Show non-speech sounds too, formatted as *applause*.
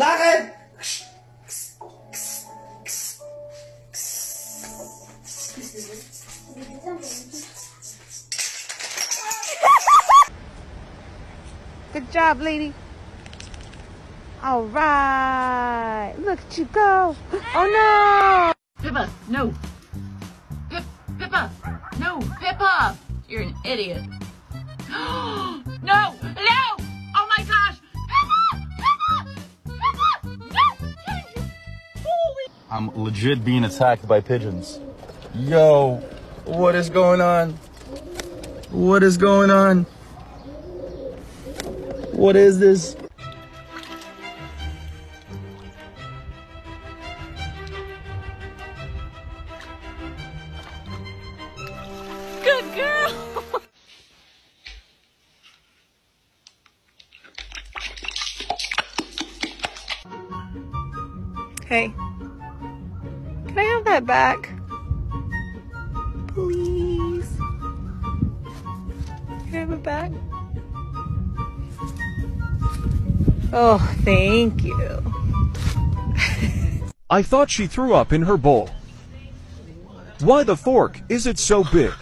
Bakit? Good job, lady. All right. Look at you go. Oh no. Pippa, no. Pip, Pippa, no, Pippa. You're an idiot. *gasps* Oh, I'm legit being attacked by pigeons. Yo, what is going on? What is going on? What is this? Good girl. Hey. Can I have that back? Please. Can I have it back? Oh, thank you. I thought she threw up in her bowl. Why the fork? Is it so big?